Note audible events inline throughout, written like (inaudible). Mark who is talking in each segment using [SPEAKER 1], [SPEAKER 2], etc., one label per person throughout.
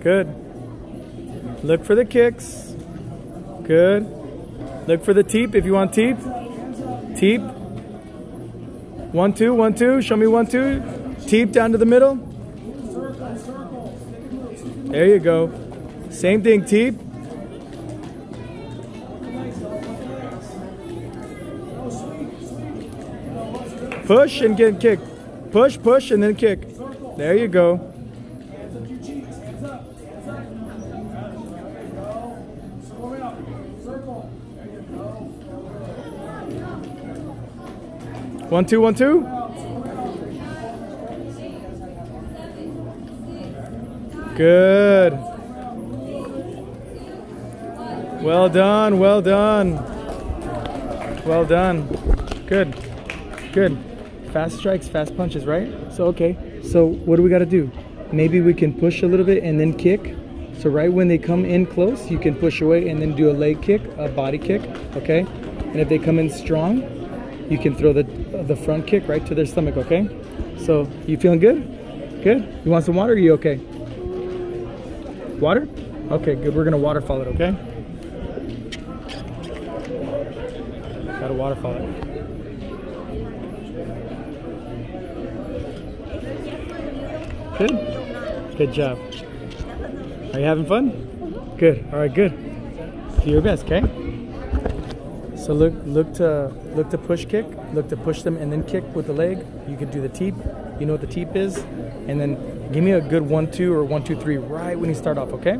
[SPEAKER 1] Good. Look for the kicks. Good. Look for the teep if you want teep. Teep. One, two, one, two. Show me one, two. Teep down to the middle. There you go. Same thing, teep. Push and get kicked. Push, push, and then kick. There you go. One, two, one, two. Good. Well done, well done. Well done. Good. Good. Fast strikes, fast punches, right? So, okay. So, what do we got to do? Maybe we can push a little bit and then kick. So, right when they come in close, you can push away and then do a leg kick, a body kick, okay? And if they come in strong, you can throw the the front kick right to their stomach, okay? So, you feeling good? Good? You want some water? Are you okay? Water? Okay, good. We're gonna waterfall it, okay? Gotta waterfall it. Good. Good job. Are you having fun? Good. All right, good. Do your best, okay? So look, look to look to push kick, look to push them and then kick with the leg. You could do the teep. You know what the teep is, and then give me a good one two or one two three right when you start off. Okay.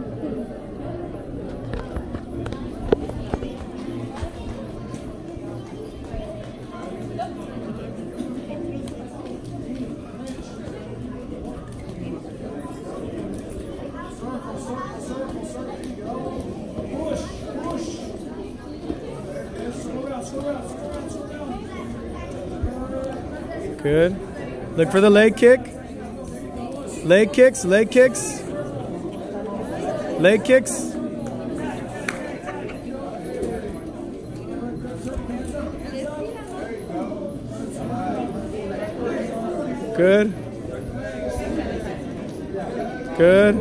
[SPEAKER 1] Good. Look for the leg kick. Leg kicks, leg kicks. Leg kicks. Good. Good.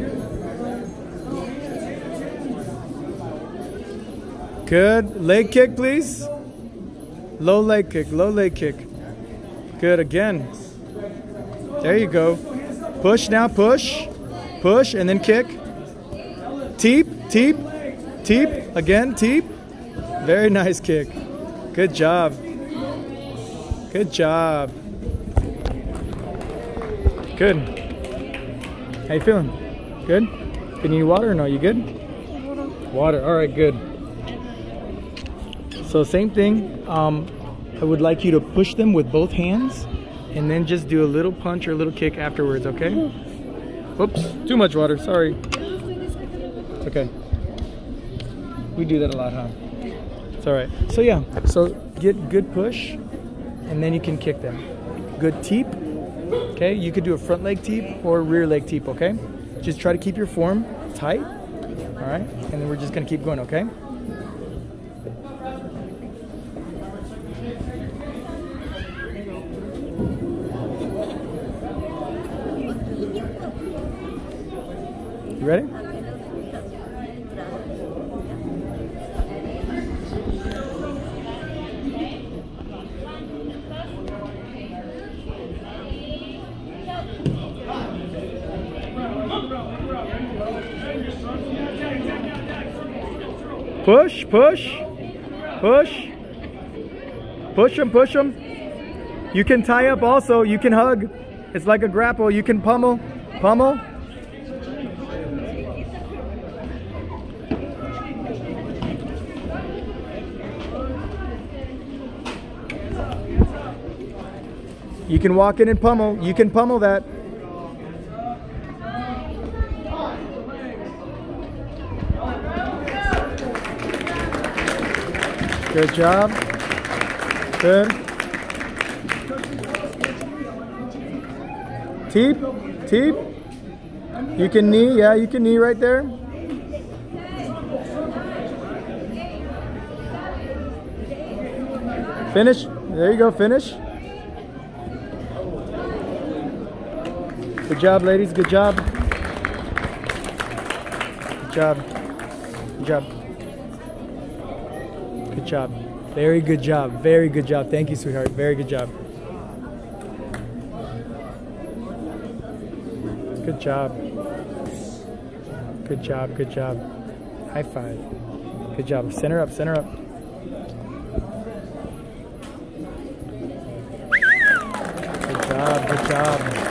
[SPEAKER 1] Good. Leg kick, please. Low leg kick, low leg kick. Good again. There you go. Push now, push. Push and then kick. Teep, teep, teep. Again, teep. Very (laughs) nice kick. Good job. Good job. Good. How you feeling? Good? Can you water or no? You good? Water. All right, good. So same thing. Um, I would like you to push them with both hands and then just do a little punch or a little kick afterwards, okay? Oops, too much water, sorry. Okay. We do that a lot, huh? It's all right. So yeah, so get good push and then you can kick them. Good teep, okay? You could do a front leg teep or rear leg teep, okay? Just try to keep your form tight, all right? And then we're just gonna keep going, okay? You ready? Push, push, push. Push them, push them. You can tie up also. You can hug. It's like a grapple. You can pummel, pummel. You can walk in and pummel. You can pummel that. Good job. Good. Teep, teep. You can knee, yeah, you can knee right there. Finish. There you go, finish. Good job, ladies. Good job. Good job. Good job. Good job. Very good job. Very good job. Thank you, sweetheart. Very good job. Good job. Good job. Good job. High five. Good job. Center up. Center up. Good job. Good job.